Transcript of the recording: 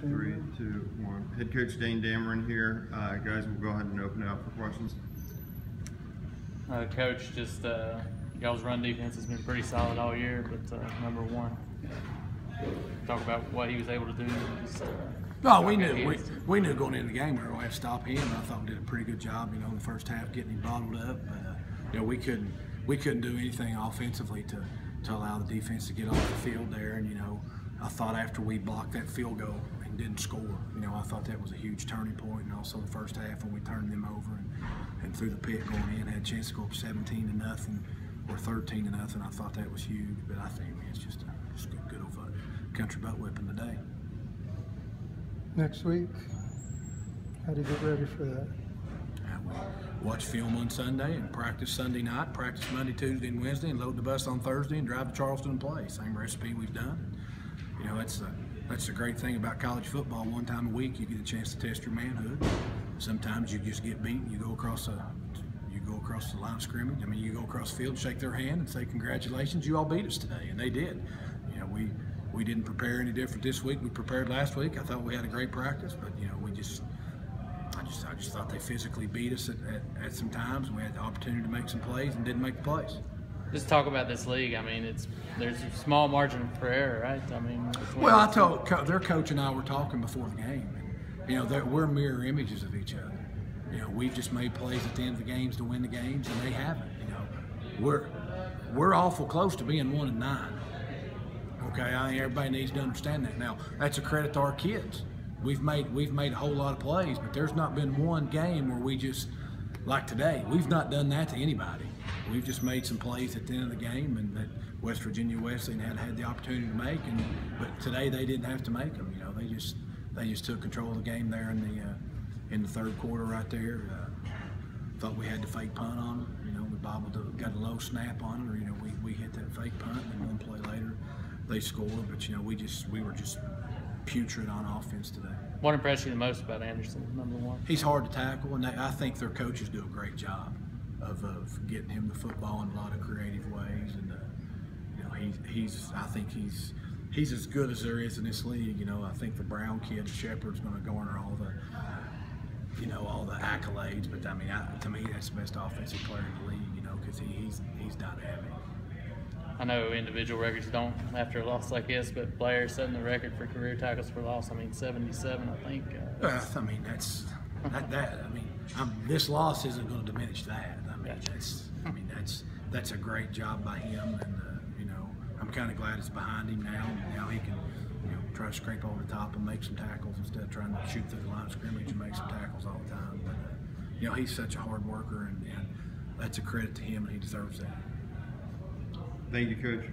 Three, two, one. Head coach Dane Damron here. Uh, guys, we'll go ahead and open it up for questions. Uh, coach, just uh, y'all's run defense has been pretty solid all year, but uh, number one, talk about what he was able to do. Just, uh, No, we knew we, we knew going into the game we were going to have to stop him. I thought we did a pretty good job, you know, in the first half getting him bottled up. Uh, you know, we couldn't we couldn't do anything offensively to to allow the defense to get off the field there. And you know, I thought after we blocked that field goal and didn't score, you know, I thought that was a huge turning point. And also the first half when we turned them over and, and through the pit going in, had a chance to go up 17 to nothing or 13 to nothing. I thought that was huge. But I think man, it's just a, just a good, old country butt whipping today. next week. How do you get ready for that? Uh, Watch film on Sunday and practice Sunday night, practice Monday, Tuesday, and Wednesday, and load the bus on Thursday and drive to Charleston and play. Same recipe we've done. You know, that's the that's the great thing about college football. One time a week, you get a chance to test your manhood. Sometimes you just get beaten. You go across a you go across the line of scrimmage. I mean, you go across the field, shake their hand, and say congratulations. You all beat us today, and they did. You know, we we didn't prepare any different this week. We prepared last week. I thought we had a great practice, but you know, we just I just I just thought they physically beat us at, at, at some times. We had the opportunity to make some plays and didn't make the plays. Just talk about this league. I mean, it's there's a small margin for error, right? I mean, Well, I told co- their coach and I were talking before the game, and you know we're mirror images of each other. You know, we've just made plays at the end of the games to win the games, and they haven't. You know, we're we're awful close to being one and nine. Okay, I think everybody needs to understand that. Now, that's a credit to our kids. We've made we've made a whole lot of plays, but there's not been one game where we just like today. We've not done that to anybody. We've just made some plays at the end of the game, and that West Virginia Wesleyan had had the opportunity to make, and but today they didn't have to make them. You know, they just they just took control of the game there in the uh, in the third quarter right there. Uh, thought we had the fake punt on them. You know, we bobbled, got a low snap on them, or you know, we, we hit that fake punt, and then one play later they scored. But you know, we just we were just putrid on offense today. What impressed you the most about Anderson? Number one. He's hard to tackle, and they, I think their coaches do a great job of, of getting him the football in a lot of creative ways. And uh, you know, he's he's I think he's he's as good as there is in this league. You know, I think the Brown kid Shepard's going to garner all the you know all the accolades. But I mean, I, to me, that's the best offensive player in the league. You know, because he, he's he's dynamic. I know individual records don't after a loss like this, but Blair setting the record for career tackles for loss. I mean, 77, I think. Uh, Well, I mean, that's that. that I mean, i this loss isn't going to diminish that. I mean, Gotcha. that's. I mean, that's that's a great job by him, and uh, you know, I'm kind of glad it's behind him now. And now he can, you know, try to scrape over the top and make some tackles instead of trying to shoot through the line of scrimmage and make some tackles all the time. But uh, you know, he's such a hard worker, and, and that's a credit to him, and he deserves that. Thank you, coach.